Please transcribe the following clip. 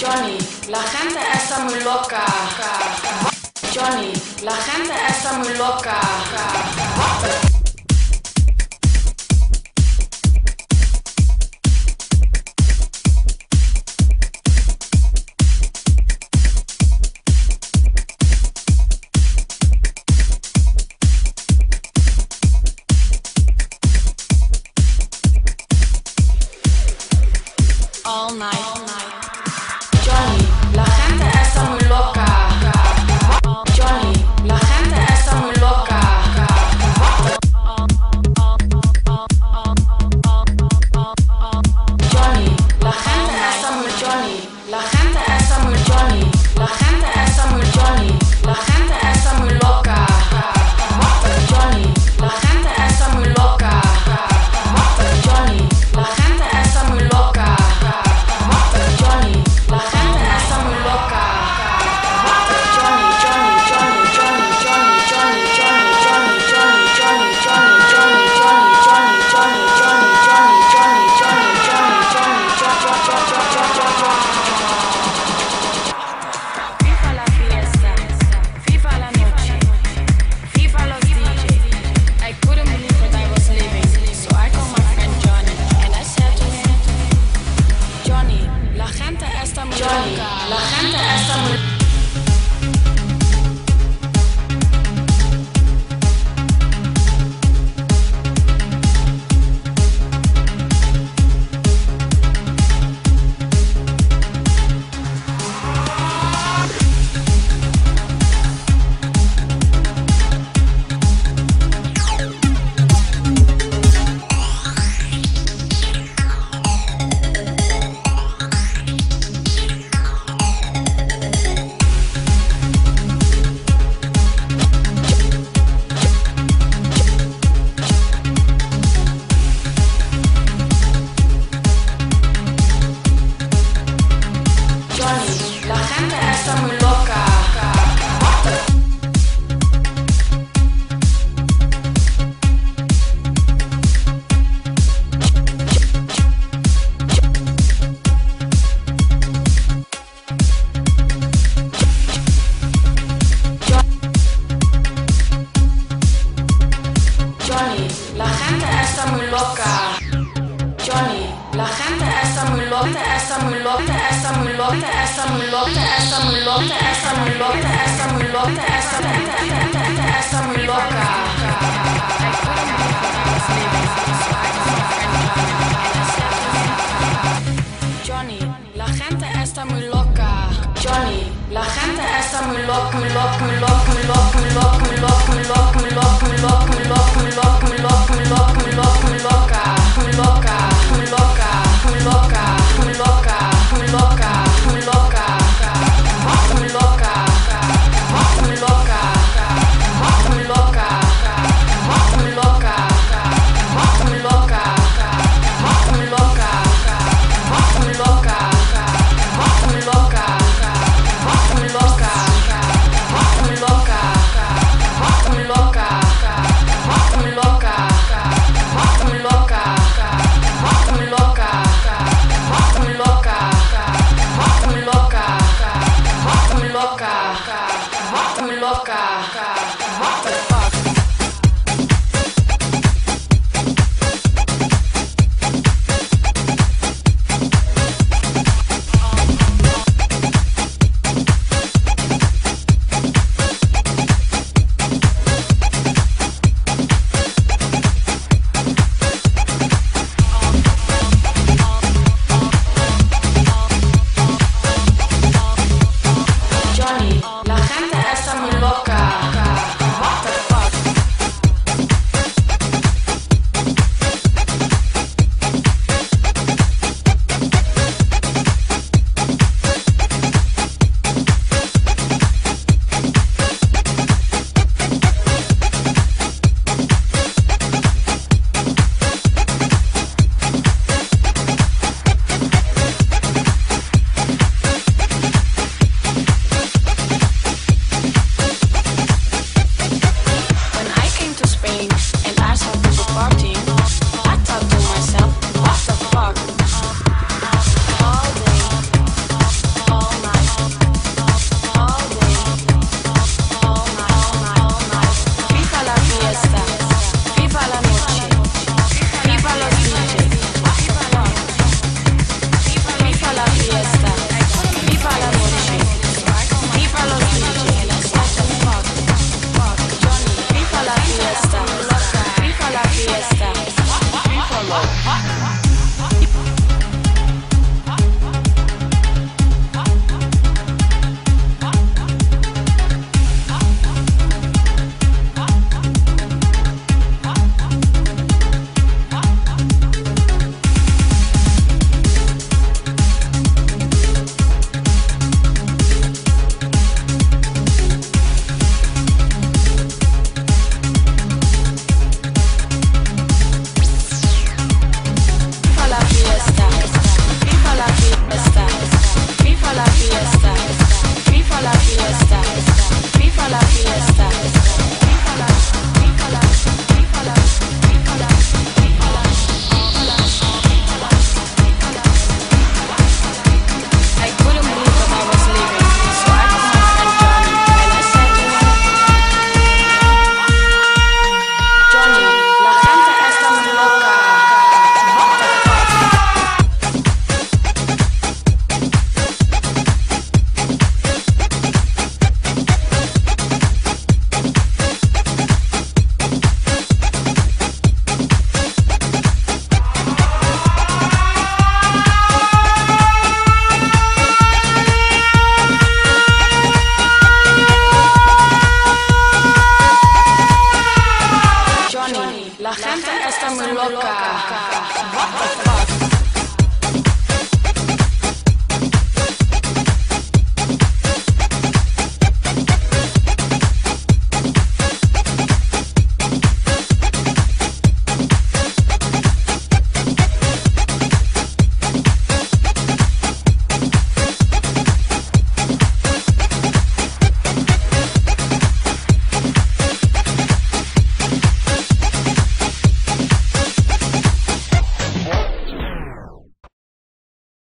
Johnny, la gente está muy loca. Johnny, la gente está muy loca. está Johnny, la gente está muy loca. Johnny, la gente está muy loca, muy loca, muy loca, muy loca.